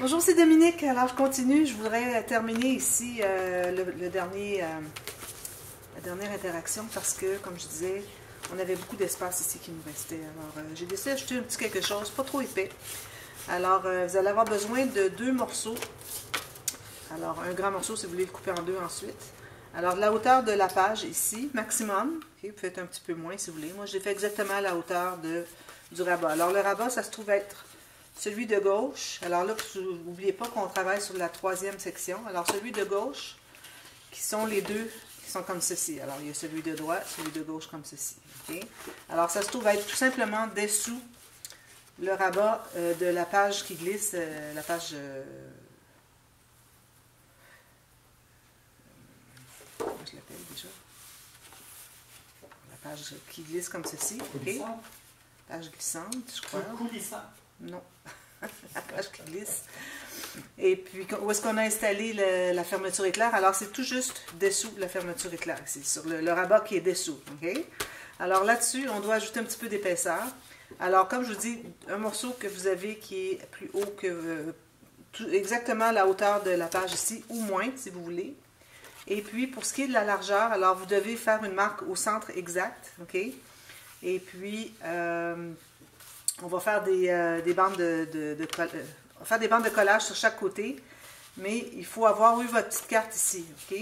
Bonjour, c'est Dominique. Alors, je continue. Je voudrais terminer ici euh, le, dernier, euh, la dernière interaction parce que, comme je disais, on avait beaucoup d'espace ici qui nous restait. Alors, euh, j'ai décidé d'acheter un petit quelque chose, pas trop épais. Alors, vous allez avoir besoin de deux morceaux. Alors, un grand morceau si vous voulez le couper en deux ensuite. Alors, la hauteur de la page ici, maximum. vous faites un petit peu moins si vous voulez. Moi, j'ai fait exactement la hauteur de, du rabat. Alors, le rabat, ça se trouve être celui de gauche, alors là, n'oubliez pas qu'on travaille sur la troisième section. Alors, celui de gauche, qui sont les deux qui sont comme ceci. Alors, il y a celui de droite, celui de gauche comme ceci. Alors, ça se trouve être tout simplement dessous le rabat euh, de la page qui glisse, euh, la page... Euh, comment je l'appelle déjà? La page qui glisse comme ceci. Page glissante, je crois. Non. la page qui glisse. Et puis, où est-ce qu'on a installé la fermeture éclair? Alors, c'est tout juste dessous la fermeture éclair, C'est sur le, rabat qui est dessous. Alors, là-dessus, on doit ajouter un petit peu d'épaisseur. Alors, comme je vous dis, un morceau que vous avez qui est plus haut que euh, exactement la hauteur de la page ici, ou moins, si vous voulez. Et puis, pour ce qui est de la largeur, alors vous devez faire une marque au centre exact, OK? Et puis, euh, on va faire des, euh, bandes de, euh, faire des bandes de collage sur chaque côté, mais il faut avoir eu votre petite carte ici, OK?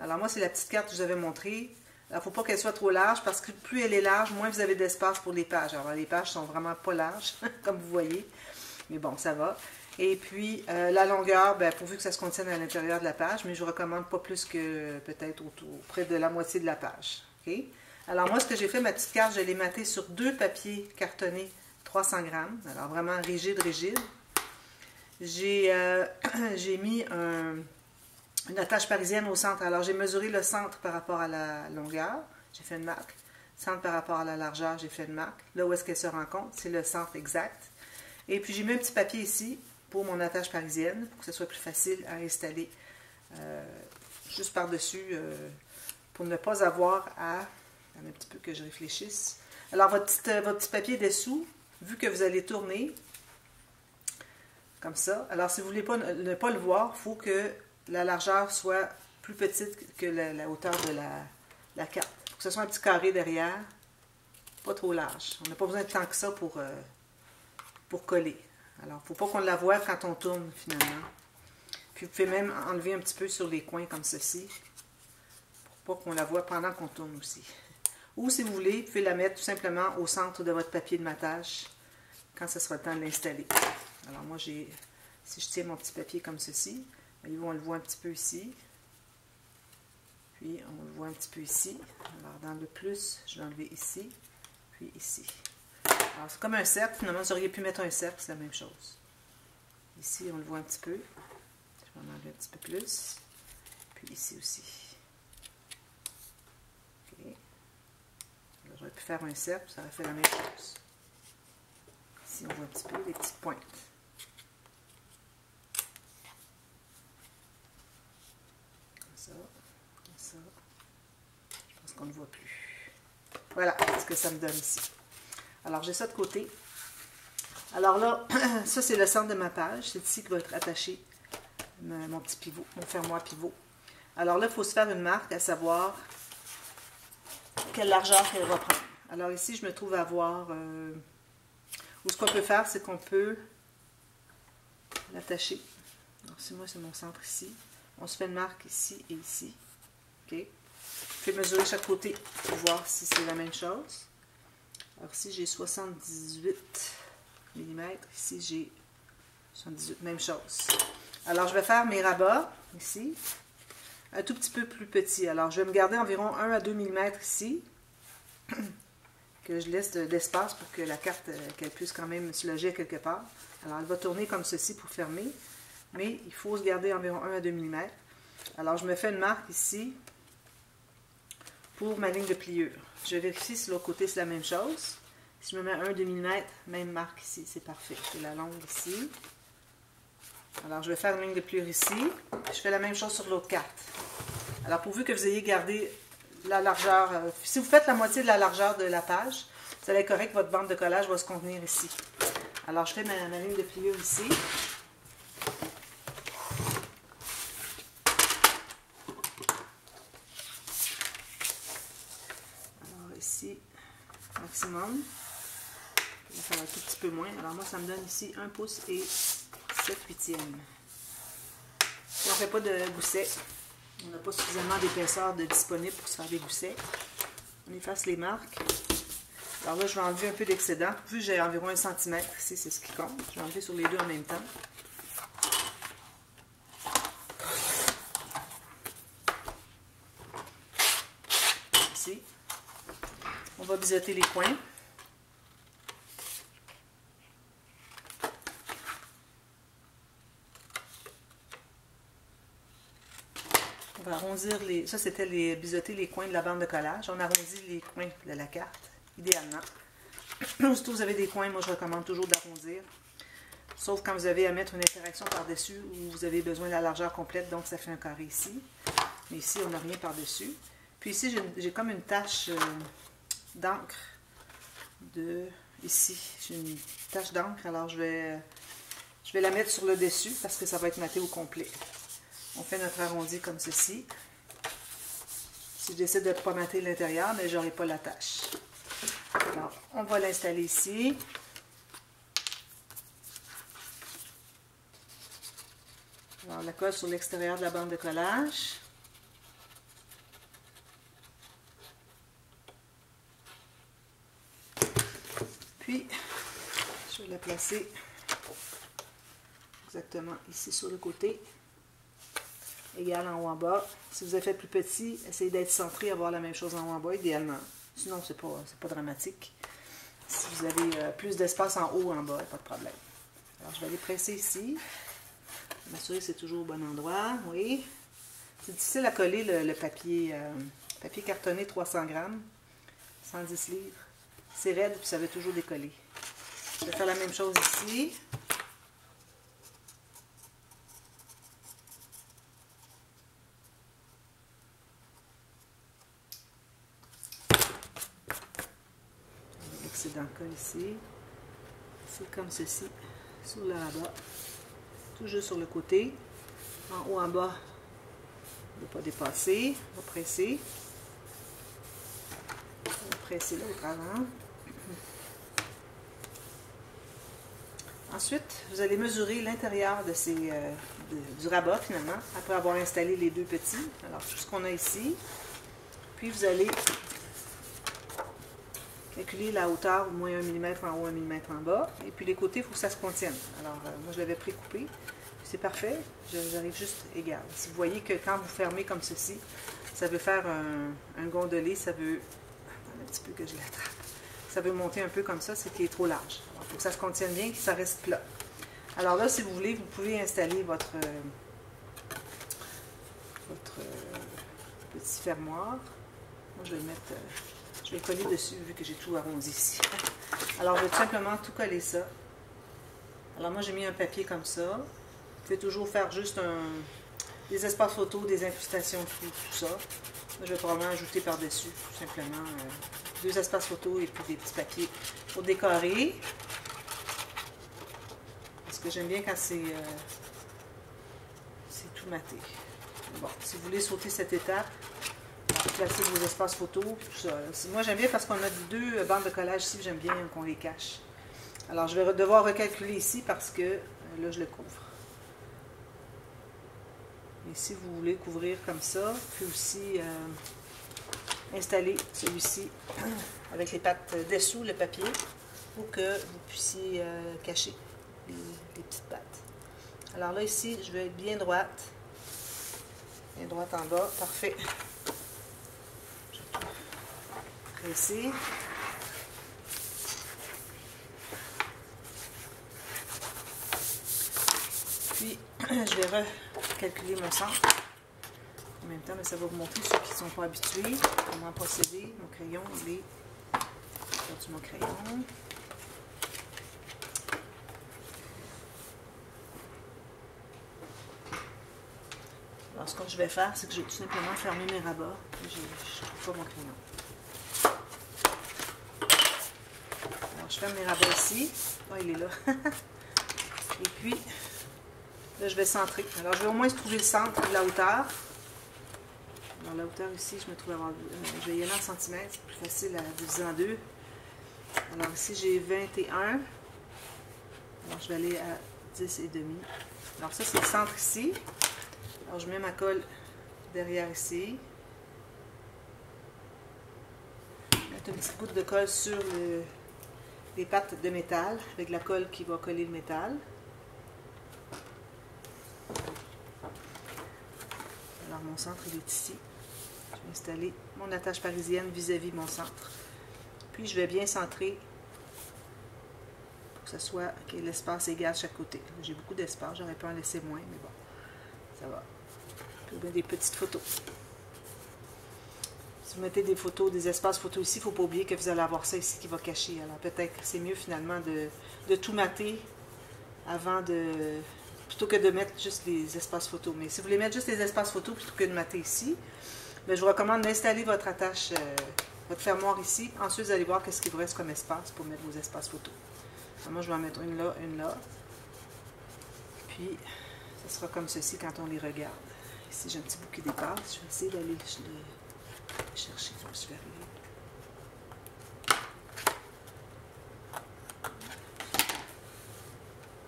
Alors moi, c'est la petite carte que je vous avais montrée. Il ne faut pas qu'elle soit trop large parce que plus elle est large, moins vous avez d'espace pour les pages. Alors les pages sont vraiment pas larges, comme vous voyez, mais bon, ça va. Et puis euh, la longueur, ben, pourvu que ça se contienne à l'intérieur de la page, mais je vous recommande pas plus que peut-être près de la moitié de la page. Alors moi, ce que j'ai fait, ma petite carte, je l'ai matée sur deux papiers cartonnés 300 grammes. Alors vraiment rigide, rigide. J'ai euh, mis une attache parisienne au centre. Alors j'ai mesuré le centre par rapport à la longueur. J'ai fait une marque. Centre par rapport à la largeur, j'ai fait une marque. Là où est-ce qu'elle se rencontre, c'est le centre exact. Et puis j'ai mis un petit papier ici pour mon attache parisienne, pour que ce soit plus facile à installer euh, juste par-dessus, euh, pour ne pas avoir à... Un petit peu que je réfléchisse. Alors, votre votre petit papier dessous, vu que vous allez tourner, comme ça, alors si vous voulez pas, ne pas le voir, il faut que la largeur soit plus petite que la, hauteur de la, carte. Il faut que ce soit un petit carré derrière, pas trop large. On n'a pas besoin de tant que ça pour, euh, pour coller. Alors, il ne faut pas qu'on la voie quand on tourne finalement. Puis vous pouvez même enlever un petit peu sur les coins comme ceci, pour pas qu'on la voie pendant qu'on tourne aussi. Ou si vous voulez, vous pouvez la mettre tout simplement au centre de votre papier de matage quand ce sera le temps de l'installer. Alors moi, j'ai, si je tiens mon petit papier comme ceci, on le voit un petit peu ici. Puis on le voit un petit peu ici. Alors dans le plus, je vais enlever ici, puis ici. Alors c'est comme un cercle, finalement vous auriez pu mettre un cercle, c'est la même chose. Ici, on le voit un petit peu. Je vais en enlever un petit peu plus. Puis ici aussi. J'aurais pu faire un cercle, ça aurait fait la même chose. Ici, on voit un petit peu les petites pointes. Comme ça, comme ça. Je pense qu'on ne voit plus. Voilà ce que ça me donne ici. Alors, j'ai ça de côté. Alors là, ça, c'est le centre de ma page. C'est ici que va être attaché mon petit pivot, mon fermoir pivot. Alors là, il faut se faire une marque, à savoir quelle largeur qu'elle va prendre. Alors ici, je me trouve à voir... Euh, ou ce qu'on peut faire, c'est qu'on peut l'attacher. Alors, si moi, c'est mon centre ici. On se fait une marque ici et ici. OK? Je vais mesurer chaque côté pour voir si c'est la même chose. Alors, ici, j'ai 78 mm. Ici, j'ai 78, même chose. Alors, je vais faire mes rabats ici un tout petit peu plus petit. Alors, je vais me garder environ 1 à 2 mm ici, que je laisse d'espace pour que la carte, euh, qu'elle puisse quand même se loger quelque part. Alors, elle va tourner comme ceci pour fermer, mais il faut se garder environ 1 à 2 mm. Alors, je me fais une marque ici pour ma ligne de pliure. Je vérifie si l'autre côté c'est la même chose. Si je me mets 1 2 mm, même marque ici, c'est parfait. C'est la longue ici. Alors, je vais faire une ligne de pliure ici. Je fais la même chose sur l'autre carte. Alors, pourvu que vous ayez gardé la largeur, euh, si vous faites la moitié de la largeur de la page, vous allez être correct, votre bande de collage va se contenir ici. Alors, je fais ma, ligne de pliure ici. Alors, ici, maximum. Là, ça va un tout petit peu moins. Alors, moi, ça me donne ici 1 pouce et 7 huitièmes. On ne fait pas de gousset on n'a pas suffisamment d'épaisseur de disponible pour se faire des goussets. On efface les marques. Alors là, je vais enlever un peu d'excédent. Vu que j'ai environ 1 cm ici, c'est ce qui compte. Je vais enlever sur les deux en même temps. Ici. On va biseauter les coins. Ça, c'était les biseauter les coins de la bande de collage. On arrondit les coins de la carte idéalement. Surtout vous avez des coins, moi je recommande toujours d'arrondir. Sauf quand vous avez à mettre une interaction par-dessus où vous avez besoin de la largeur complète, donc ça fait un carré ici. Mais ici, on n'a rien par-dessus. Puis ici, j'ai comme une tache euh, d'encre de ici. J'ai une tache d'encre, alors je vais, je vais la mettre sur le dessus parce que ça va être maté au complet. On fait notre arrondi comme ceci. Si j'essaie de ne pas mater l'intérieur, mais je n'aurai pas la tache. Alors, on va l'installer ici. Alors, la colle sur l'extérieur de la bande de collage. Puis, je vais la placer exactement ici sur le côté. Égal en haut en bas. Si vous avez fait plus petit, essayez d'être centré, avoir la même chose en haut en bas, idéalement. Sinon, c'est pas, pas dramatique. Si vous avez euh, plus d'espace en haut ou en bas, pas de problème. Alors, je vais aller presser ici. M'assurer que c'est toujours au bon endroit. Oui. C'est difficile à coller le, papier, euh, papier cartonné 300 grammes, 110 livres. C'est raide, puis ça va toujours décoller. Je vais faire la même chose ici. Ici. C'est comme ceci, sur le bas. Toujours sur le côté. En haut, en bas, ne pas dépasser. On va presser. On va presser l'autre avant. Ensuite, vous allez mesurer l'intérieur de ces, euh, du rabat finalement, après avoir installé les deux petits. Alors, tout ce qu'on a ici. Puis, vous allez calculer la hauteur, au moins 1 mm en haut, 1 mm en bas. Et puis les côtés, il faut que ça se contienne. Alors, euh, moi, je l'avais précoupé. C'est parfait. J'arrive juste égal. Si vous voyez que quand vous fermez comme ceci, ça veut faire un, un ça veut... Un petit peu que je l'attrape. Ça veut monter un peu comme ça, c'est qu'il est trop large. il faut que ça se contienne bien, que ça reste plat. Alors là, si vous voulez, vous pouvez installer votre, euh, votre euh, petit fermoir. Moi, je vais le mettre... Je vais coller dessus vu que j'ai tout arrondi ici. Alors, je vais tout simplement tout coller ça. Alors, moi, j'ai mis un papier comme ça. Vous pouvez toujours faire juste des espaces photos, des incrustations, tout, ça. Je vais probablement ajouter par-dessus, tout simplement, euh, deux espaces photos et puis des petits papiers pour décorer. Parce que j'aime bien quand c'est euh, tout maté. Bon, si vous voulez sauter cette étape, placer vos espaces photos. Moi, j'aime bien parce qu'on a deux bandes de collage ici, j'aime bien qu'on les cache. Alors, je vais devoir recalculer ici parce que euh, là, je le couvre. Et si vous voulez couvrir comme ça, puis aussi euh, installer celui-ci avec les pattes dessous, le papier, pour que vous puissiez euh, cacher les, les, petites pattes. Alors là, ici, je vais être bien droite. Bien droite en bas. Parfait. ici. Puis, je vais recalculer mon centre. En même temps, mais ça va vous montrer ceux qui ne sont pas habitués comment procéder. Mon crayon, il est... mon crayon. Alors, ce que je vais faire, c'est que je vais tout simplement fermer mes rabats. Je ne trouve pas mon crayon. Je ferme mes rabats ici. Oh, il est là. Et puis, là, je vais centrer. Alors, je vais au moins trouver le centre de la hauteur. Alors, la hauteur ici, je me trouve avoir... Euh, je vais y aller en centimètres. C'est plus facile à diviser en deux. Alors ici, j'ai 21. Alors, je vais aller à 10 et demi. Alors ça, c'est le centre ici. Alors, je mets ma colle derrière ici. Mettre une petite goutte de colle sur les pattes de métal, avec la colle qui va coller le métal. Alors, mon centre, il est ici. Je vais installer mon attache parisienne vis-à-vis -vis mon centre. Puis, je vais bien centrer que ce soit que l'espace égal chaque côté. J'ai beaucoup d'espace, j'aurais pu en laisser moins, mais bon, ça va. Des petites photos. Si vous mettez des photos, des espaces photos ici, il ne faut pas oublier que vous allez avoir ça ici qui va cacher. Alors peut-être que c'est mieux finalement de, tout mater avant de... plutôt que de mettre juste des espaces photos. Mais si vous voulez mettre juste des espaces photos plutôt que de mater ici, ben, je vous recommande d'installer votre attache, euh, votre fermoir ici. Ensuite, vous allez voir qu'est-ce qu'il vous reste comme espace pour mettre vos espaces photos. Moi, je vais en mettre une là, une là. Puis, ça sera comme ceci quand on les regarde. Ici, j'ai un petit bouquet d'épaisse. Je vais essayer d'aller le chercher. Me suis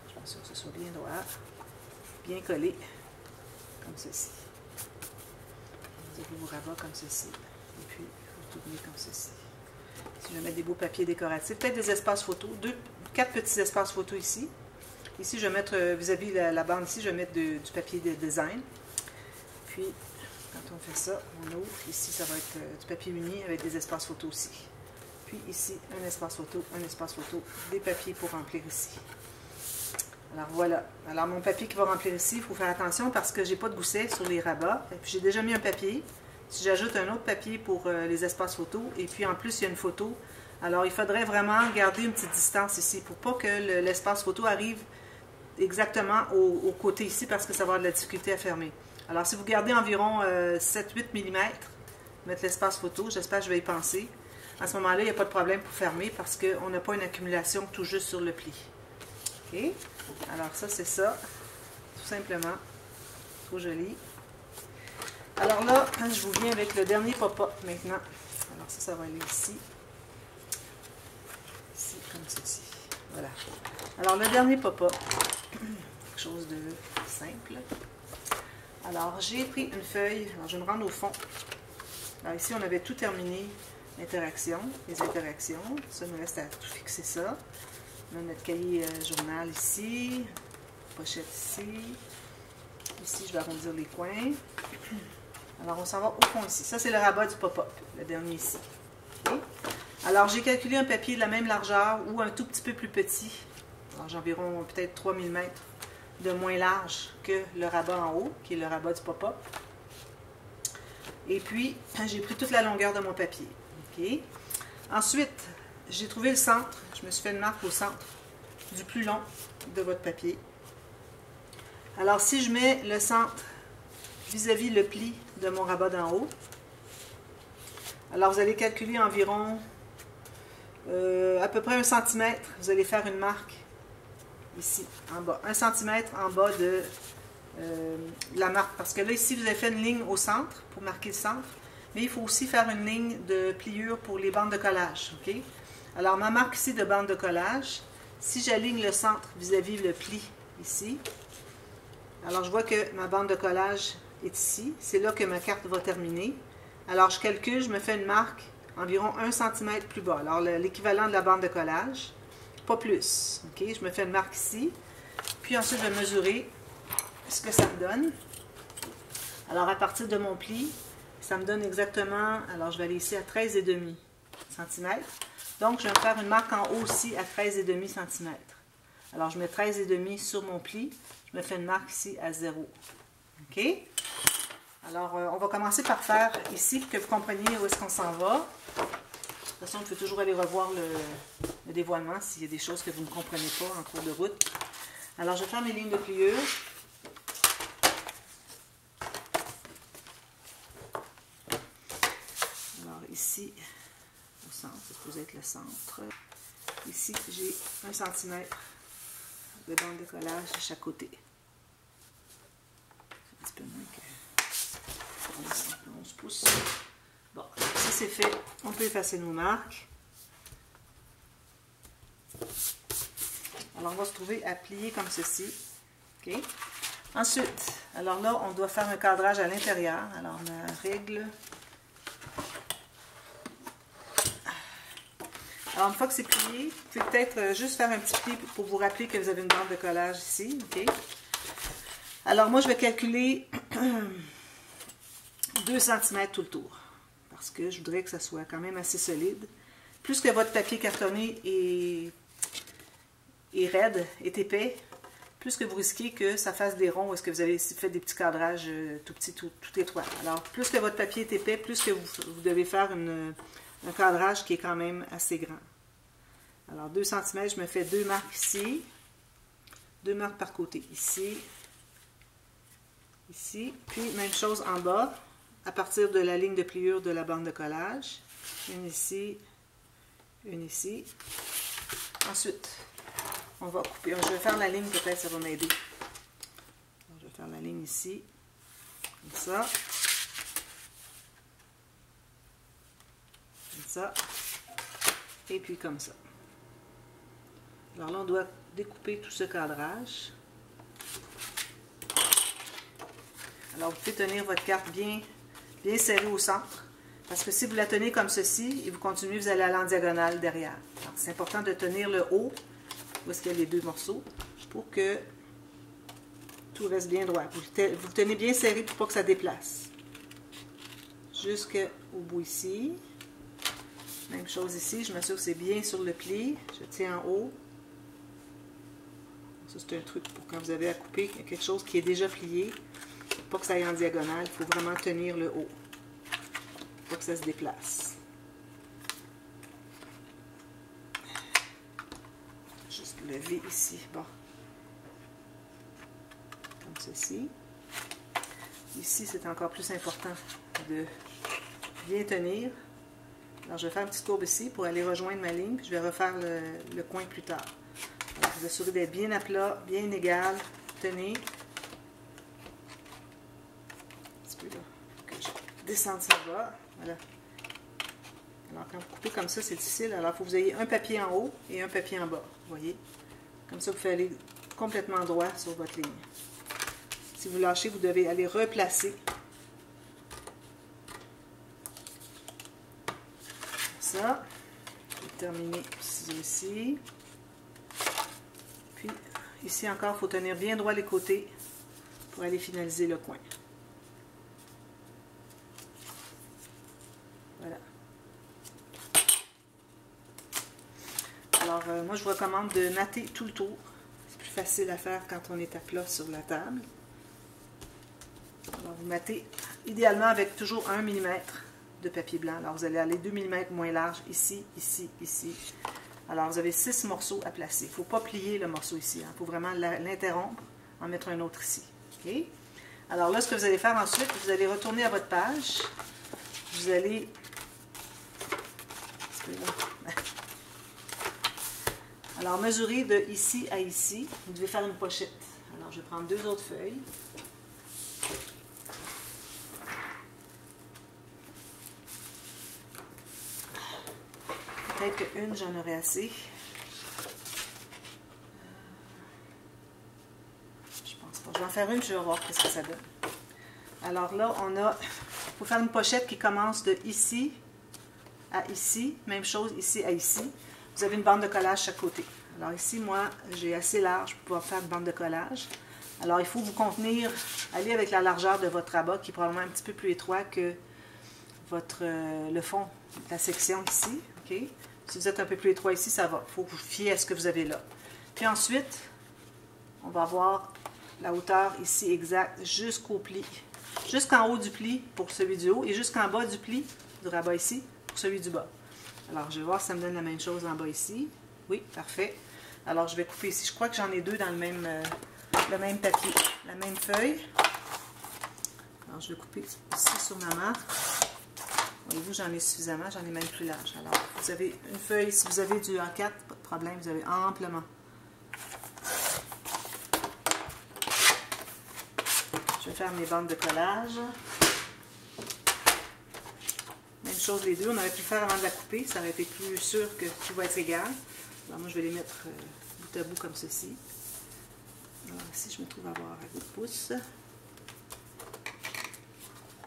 Je pense que ce soit bien droit, bien collé, comme ceci. Vous avez vos rabats comme ceci. Et puis, vous tournez comme ceci. Si je mettre des beaux papiers décoratifs, peut-être des espaces photos, deux, quatre petits espaces photo ici. Ici, je vais mettre, euh, vis-à-vis la, bande ici, je vais mettre du papier de design. Puis, fait ça, on ouvre. Ici, ça va être euh, du papier uni avec des espaces photo aussi. Puis ici, un espace photo, un espace photo, des papiers pour remplir ici. Alors voilà. Alors mon papier qui va remplir ici, il faut faire attention parce que j'ai pas de gousset sur les rabats. J'ai déjà mis un papier. Si j'ajoute un autre papier pour euh, les espaces photo, et puis en plus il y a une photo, alors, il faudrait vraiment garder une petite distance ici pour pas que l'espace photo arrive exactement au, côté ici parce que ça va avoir de la difficulté à fermer. Alors, si vous gardez environ 7-8 euh, mm, mettre l'espace photo, j'espère que je vais y penser. À ce moment-là, il n'y a pas de problème pour fermer parce qu'on n'a pas une accumulation tout juste sur le pli. OK? Alors, ça, c'est ça. Tout simplement. Trop joli. Alors là, je vous viens avec le dernier pop-up maintenant. Alors ça, ça va aller ici comme ceci. Voilà. Alors, le dernier pop-up, quelque chose de simple. Alors, j'ai pris une feuille. Alors, je vais me rendre au fond. Alors, ici, on avait tout terminé. L'interaction, les interactions. Ça, il nous reste à tout fixer ça. On a notre cahier euh, journal ici. Pochette ici. Ici, je vais arrondir les coins. Alors, on s'en va au fond ici. Ça, c'est le rabat du pop-up, le dernier ici. Alors, j'ai calculé un papier de la même largeur ou un tout petit peu plus petit. Alors, j'ai environ peut-être 3 mm de moins large que le rabat en haut, qui est le rabat du pop-up. Et puis, j'ai pris toute la longueur de mon papier. Ensuite, j'ai trouvé le centre. Je me suis fait une marque au centre du plus long de votre papier. Alors, si je mets le centre vis-à-vis -vis le pli de mon rabat d'en haut, alors vous allez calculer environ euh, à peu près un centimètre, vous allez faire une marque ici, en bas. Un centimètre en bas de euh, la marque. Parce que là, ici, vous avez fait une ligne au centre pour marquer le centre. Mais il faut aussi faire une ligne de pliure pour les bandes de collage. Alors, ma marque ici de bande de collage, si j'aligne le centre vis-à-vis -vis le pli ici, alors je vois que ma bande de collage est ici. C'est là que ma carte va terminer. Alors, je calcule, je me fais une marque environ 1 cm plus bas. Alors, l'équivalent de la bande de collage, pas plus. OK? Je me fais une marque ici. Puis ensuite, je vais mesurer ce que ça me donne. Alors, à partir de mon pli, ça me donne exactement, alors je vais aller ici à 13,5 cm. Donc, je vais me faire une marque en haut aussi à 13,5 cm. Alors, je mets 13,5 sur mon pli. Je me fais une marque ici à 0. OK? Alors, euh, on va commencer par faire ici que vous compreniez où est-ce qu'on s'en va. De toute façon, on peut toujours aller revoir le, dévoilement s'il y a des choses que vous ne comprenez pas en cours de route. Alors, je faire mes lignes de pliure. Alors, ici, au centre, ça peut être le centre. Ici, j'ai un centimètre de bande de collage à chaque côté. Un petit peu moins que 11 pouces. Bon, ça c'est fait. On peut effacer nos marques. Alors, on va se trouver à plier comme ceci. OK? Ensuite, alors là, on doit faire un cadrage à l'intérieur. Alors, ma règle. Alors, une fois que c'est plié, peut-être euh, juste faire un petit pli pour vous rappeler que vous avez une bande de collage ici. OK? Alors, moi, je vais calculer 2 cm tout le tour. Parce que je voudrais que ça soit quand même assez solide. Plus que votre papier cartonné est, est raide, est épais, plus que vous risquez que ça fasse des ronds, est-ce que vous avez fait des petits cadrages euh, tout petits, tout, étroits. Alors, plus que votre papier est épais, plus que vous, devez faire un cadrage qui est quand même assez grand. Alors, 2 cm, je me fais deux marques ici, deux marques par côté, ici, ici, puis même chose en bas, à partir de la ligne de pliure de la bande de collage, une ici, une ici. Ensuite, on va couper. Je vais faire la ligne, peut-être ça va m'aider. Je vais faire la ligne ici, comme ça. Comme ça. Et puis comme ça. Alors là, on doit découper tout ce cadrage. Alors, vous pouvez tenir votre carte bien, bien serrée au centre. Parce que si vous la tenez comme ceci et vous continuez, vous allez aller en diagonale derrière. C'est important de tenir le haut où est-ce qu'il y a les deux morceaux, pour que tout reste bien droit. Vous, vous tenez bien serré pour pas que ça déplace. Jusqu'au bout ici. Même chose ici, je m'assure que c'est bien sur le pli. Je tiens en haut. Ça, c'est un truc pour quand vous avez à couper quelque chose qui est déjà plié. Pas que ça aille en diagonale, il faut vraiment tenir le haut. Pour que ça se déplace. lever ici. Bon. Comme ceci. Ici, c'est encore plus important de bien tenir. Alors, je vais faire un petit courbe ici pour aller rejoindre ma ligne, je vais refaire le, coin plus tard. Alors, vous assurez d'être bien à plat, bien égal. Tenez. Un petit peu là. Que je descende ça bas. Voilà. Alors, quand vous coupez comme ça, c'est difficile. Alors, il faut que vous ayez un papier en haut et un papier en bas. Vous voyez? Comme ça, vous faites aller complètement droit sur votre ligne. Si vous lâchez, vous devez aller replacer. Ça. Terminer ici. Puis, ici encore, il faut tenir bien droit les côtés pour aller finaliser le coin. Voilà. Alors, euh, moi, je vous recommande de mater tout le tour. C'est plus facile à faire quand on est à plat sur la table. Alors, vous matez idéalement avec toujours 1 mm de papier blanc. Alors, vous allez aller 2 mm moins large ici, ici, ici. Alors, vous avez 6 morceaux à placer. Il ne faut pas plier le morceau ici. Il hein. faut vraiment l'interrompre, en mettre un autre ici. Alors là, ce que vous allez faire ensuite, vous allez retourner à votre page. Vous allez... Alors, mesurez de ici à ici. Vous devez faire une pochette. Alors, je vais prendre deux autres feuilles. Peut-être qu'une, j'en aurai assez. Je pense pas. Je vais en faire une, je vais voir ce que ça donne. Alors là, on a... Il faut faire une pochette qui commence de ici à ici. Même chose ici à ici. Vous avez une bande de collage chaque côté. Alors ici, moi, j'ai assez large pour pouvoir faire une bande de collage. Alors, il faut vous contenir, aller avec la largeur de votre rabat, qui est probablement un petit peu plus étroit que votre, euh, le fond la section ici. Si vous êtes un peu plus étroit ici, ça va. Il faut vous fier à ce que vous avez là. Puis ensuite, on va avoir la hauteur ici exacte jusqu'au pli. Jusqu'en haut du pli pour celui du haut et jusqu'en bas du pli du rabat ici pour celui du bas. Alors, je vais voir si ça me donne la même chose en bas ici. Oui, parfait. Alors, je vais couper ici. Je crois que j'en ai deux dans le même, euh, le même papier, la même feuille. Alors, je vais couper ici sur ma marque. Voyez-vous, j'en ai suffisamment, j'en ai même plus large. Alors, vous avez une feuille, si vous avez du A4, pas de problème, vous avez amplement. Je vais faire mes bandes de collage chose les deux. On aurait pu le faire avant de la couper. Ça aurait été plus sûr que tout va être égal. moi, je vais les mettre euh, bout à bout comme ceci. Alors, ici, je me trouve à avoir un bout de pouce.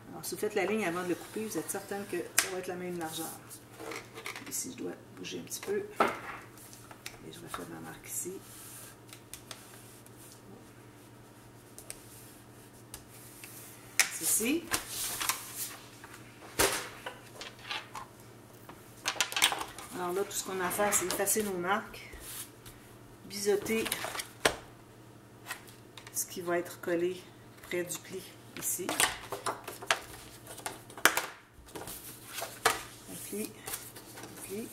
Alors, si vous faites la ligne avant de le couper, vous êtes certain que ça va être la même largeur. Ici, je dois bouger un petit peu. Et je refais ma marque ici. Ceci. Alors là, tout ce qu'on a à faire, c'est effacer nos marques, biseauter ce qui va être collé près du pli ici. Un pli, un pli.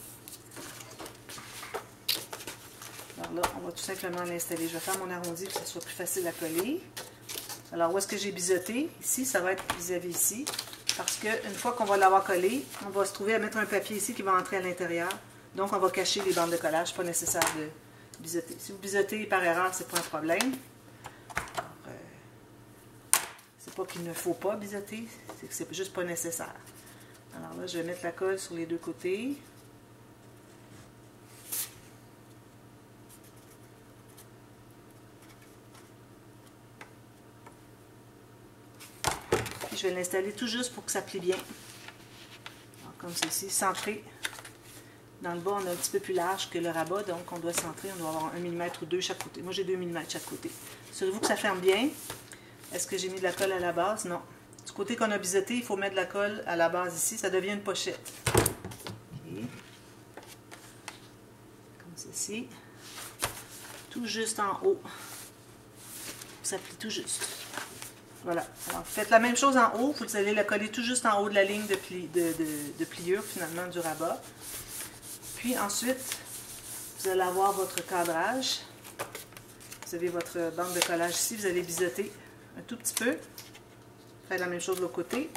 Alors là, on va tout simplement l'installer. Je vais faire mon arrondi pour que ce soit plus facile à coller. Alors, où est-ce que j'ai biseauté? Ici, ça va être vis-à-vis ici. Parce qu'une fois qu'on va l'avoir collé, on va se trouver à mettre un papier ici qui va entrer à l'intérieur. Donc, on va cacher les bandes de collage. Pas nécessaire de biseauter. Si vous bisotez par erreur, c'est pas un problème. Euh, c'est pas qu'il ne faut pas biseauter, c'est que c'est juste pas nécessaire. Alors là, je vais mettre la colle sur les deux côtés. Je vais l'installer tout juste pour que ça plie bien. comme ceci, centré. Dans le bas, on a un petit peu plus large que le rabat, donc on doit centrer, on doit avoir un mm ou deux chaque côté. Moi, j'ai 2 mm chaque côté. Assurez-vous que ça ferme bien. Est-ce que j'ai mis de la colle à la base? Non. Du côté qu'on a biseauté, il faut mettre de la colle à la base ici. Ça devient une pochette. Comme ceci. Tout juste en haut. Ça plie tout juste. Voilà. Alors, faites la même chose en haut. Vous allez la coller tout juste en haut de la ligne de, pliure, finalement, du rabat. Puis ensuite, vous allez avoir votre cadrage. Vous avez votre bande de collage ici. Vous allez biseauter un tout petit peu. Faites la même chose de l'autre côté.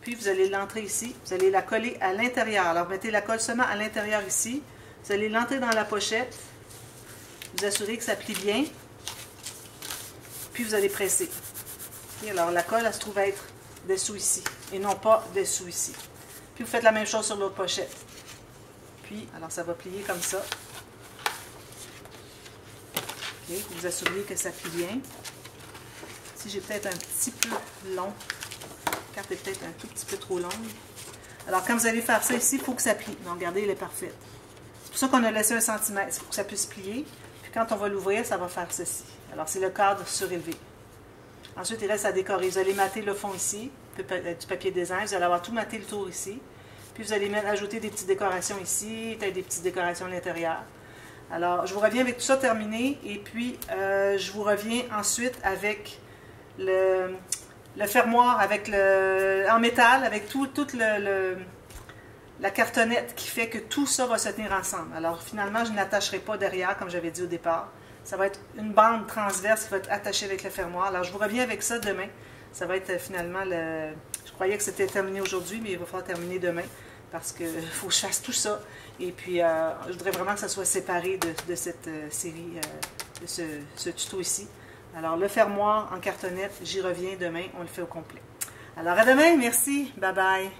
Puis vous allez l'entrer ici. Vous allez la coller à l'intérieur. Alors, mettez la colle seulement à l'intérieur ici. Vous allez l'entrer dans la pochette. Vous assurez que ça plie bien. Puis vous allez presser alors la colle, elle se trouve être dessous ici et non pas dessous ici. Puis vous faites la même chose sur l'autre pochette. Puis, alors ça va plier comme ça. Vous vous assurez que ça plie bien. Si j'ai peut-être un petit peu long, la carte est peut-être un tout petit peu trop longue. Alors quand vous allez faire ça ici, il faut que ça plie. Donc regardez, elle est parfaite. C'est pour ça qu'on a laissé un centimètre, pour que ça puisse plier. Puis quand on va l'ouvrir, ça va faire ceci. Alors c'est le cadre surélevé. Ensuite, il reste à décorer. Vous allez mater le fond ici, du papier design. Vous allez avoir tout maté le tour ici. Puis vous allez ajouter des petites décorations ici, peut-être des petites décorations à l'intérieur. Alors, je vous reviens avec tout ça terminé. Et puis, euh, je vous reviens ensuite avec le, fermoir avec le, en métal, avec toute tout la cartonnette qui fait que tout ça va se tenir ensemble. Alors, finalement, je n'attacherai pas derrière, comme j'avais dit au départ. Ça va être une bande transverse qui va être attachée avec le fermoir. Alors, je vous reviens avec ça demain. Ça va être euh, finalement le... Je croyais que c'était terminé aujourd'hui, mais il va falloir terminer demain parce qu'il faut que je fasse tout ça. Et puis, euh, je voudrais vraiment que ça soit séparé de, cette euh, série, de ce, ce, tuto ici. Alors, le fermoir en cartonnette, j'y reviens demain. On le fait au complet. Alors, à demain. Merci. Bye bye.